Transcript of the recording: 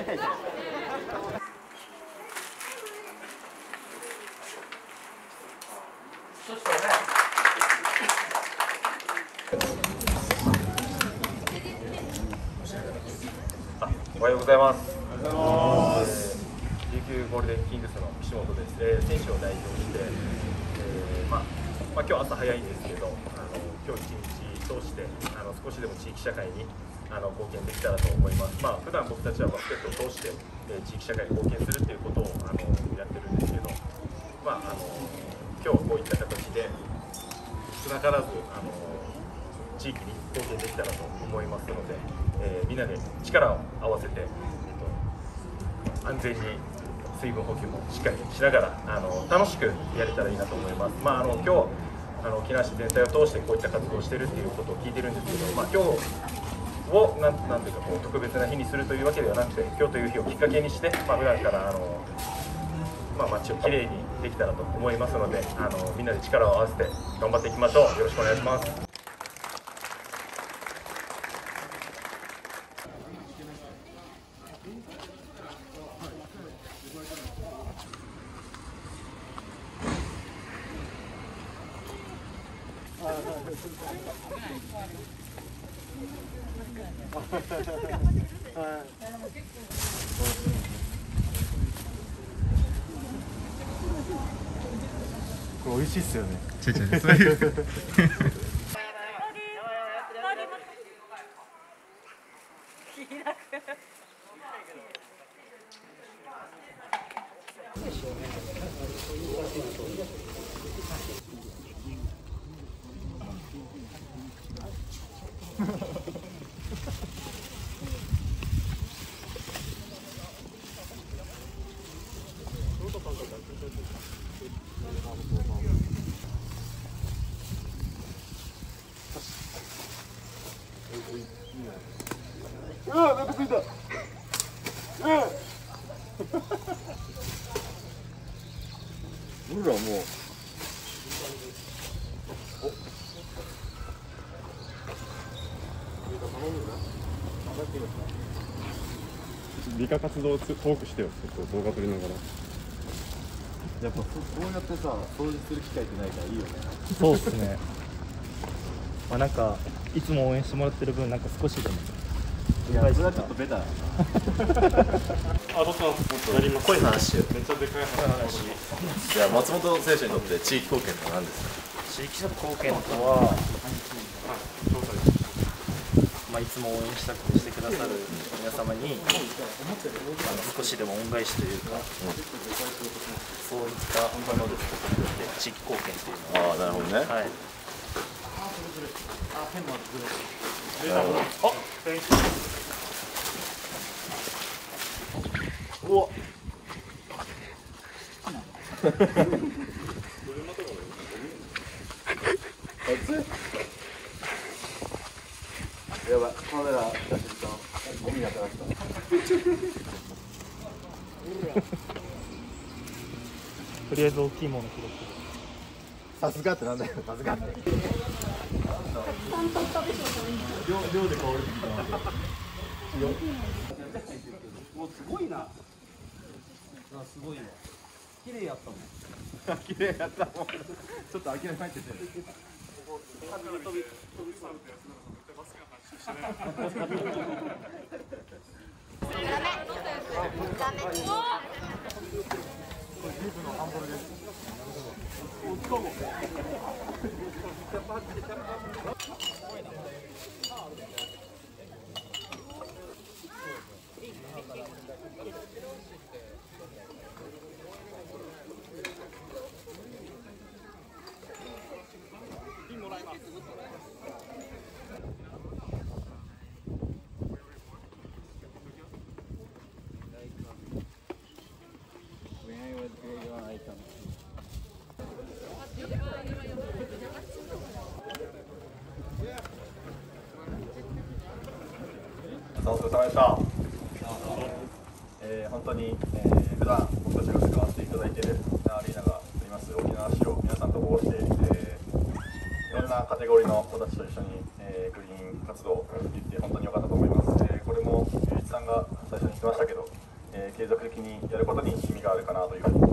おはようございます。おはようございます。琉球ゴールデンキングスの岸本です。えー、選手を代表して、えー、まあ、まあ、今日朝早いんですけど、あの今日一日通してあの少しでも地域社会にあの貢献できたらと思います。まあ普段僕たちはバスケットを通して、えー、地域社会に貢献するっていうことをあのやってるんですけど、まああの今日こういった形で少なからずあの地域に貢献できたらと思いますので、えー、みんなで力を合わせて、えーと、安全に水分補給もしっかりしながらあの楽しくやれたらいいなと思います。まあ、あの今日あの沖縄市全体を通してこういった活動をしているっていうことを聞いてるんですけど、まあ、今日をなんなんていうかこう特別な日にするというわけではなくて今日という日をきっかけにして、まあ、普段からあの、まあ、街をきれいにできたらと思いますのであのみんなで力を合わせて頑張っていきましょうよろしくお願いします。これ美味しいっすよね。違う違うそういううわなんかついたうんほらもう。理科活動トークしてよちょっと動画撮りながら。やっぱそうやってさ掃除する機会ってないからいいよね。そうっすね。まあなんかいつも応援してもらってる分なんか少しでも。いやそれはちょっとベタだな。あどうしたんやります濃い話。めっちゃでかい話。じゃあ松本選手にとって地域貢献って何ですか？地域貢献とは、まあ、いつも応援したくしてくださる皆様に、あの少しでも恩返しというか、そういったものですことによって地域貢献というのはああなるほどね、はい、あうわ やばいカメラ出してたゴミに当たらせたとりあえず大きいもの拾ってさすがってなんだよさすがって量量で変わるもうすごいな。あすごいわ。綺麗やったもん。綺麗やったもんちょっと諦めててダメ れ様でした。えー、本当に、えー、普段僕たちが使わせていただいているアリーナがあります沖縄市を皆さんと保護して、えー、いろんなカテゴリーの子たちと一緒に、えー、グリーン活動を言って本当に良かったと思います。えー、これもゆういちさんが最初に言ってましたけど、え継続的にやることに意味があるかなというふうに